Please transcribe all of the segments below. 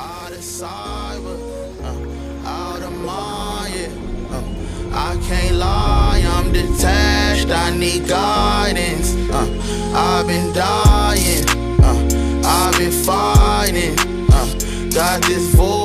Out of cyber, uh, out of mind, yeah. Uh, I can't lie, I'm detached, I need guidance. Uh, I've been dying, uh, I've been fighting. Uh, got this voice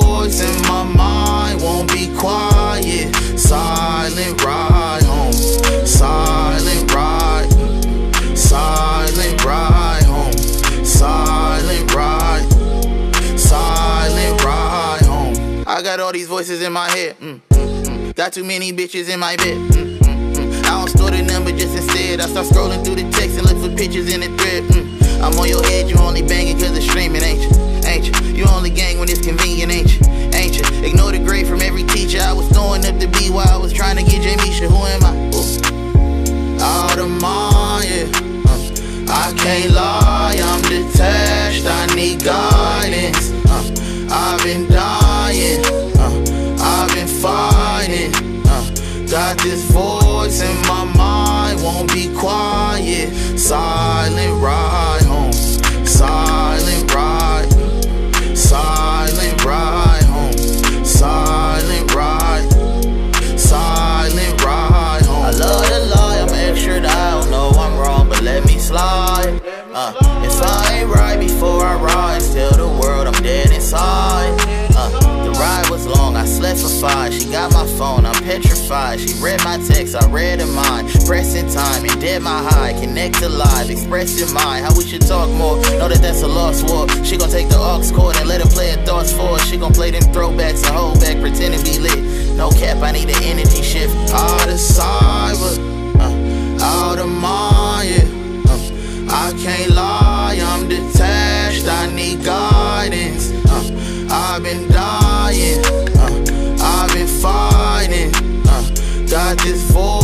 got all these voices in my head. Mm, mm, mm. Got too many bitches in my bed. Mm, mm, mm. I don't store the number just instead. I start scrolling through the text and look for pictures in the thread. I'm on your head, you only banging cause it's streaming, ain't you? Ain't you? You only gang when it's convenient, ain't you? Ain't you? Ignore the grade from every teacher. I was throwing up the B while I was trying to get Jamisha. Who am I? Ain't right before I rise, tell the world I'm dead inside. Uh, the ride was long, I slept for five. She got my phone, I'm petrified. She read my text, I read her mind. Pressing time and dead my high. Connect to live, express your mind. How we should talk more. Know that that's a lost war. She gon' take the aux cord and let her play her thoughts for us. She gon' play them throwbacks and hold back, pretend to be lit. No cap, I need an energy shift. Out of cyber, got this voice